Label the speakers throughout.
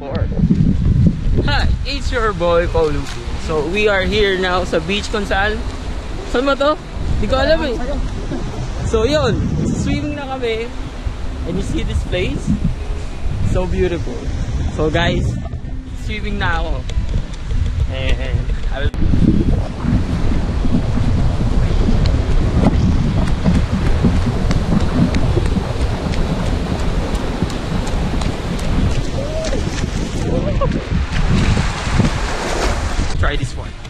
Speaker 1: Four. Hi, it's your boy Paul Lupi. So we are here now sa beach kung saan. Saan ba to? Di ko alam eh. So yun, swimming na kami. And you see this place? So beautiful. So guys, swimming na ako. And I'll... Try this one.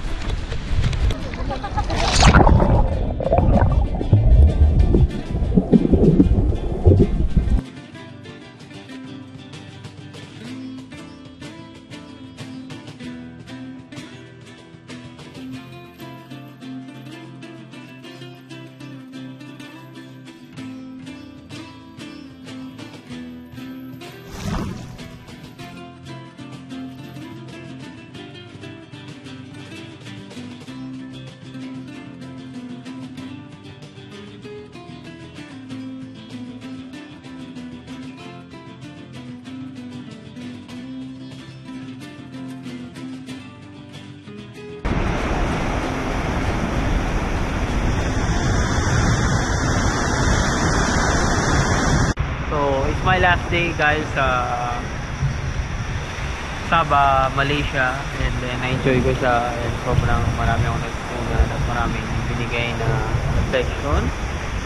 Speaker 1: It's my last day guys sa Sabah, Malaysia. And then na-enjoy ko siya. And sobrang marami akong natutunan at maraming binigay na reflection.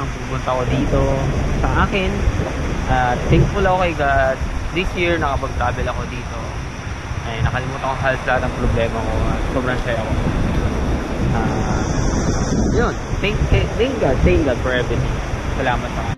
Speaker 1: Ang pupunta ko dito sa akin. At thankful ako kay God. This year nakapag-travel ako dito. Ay nakalimutan ko halos lahat ng problema ko. At sobrang saya ko. Ah, yun. Thank, thank God. Thank God for everything. Salamat sa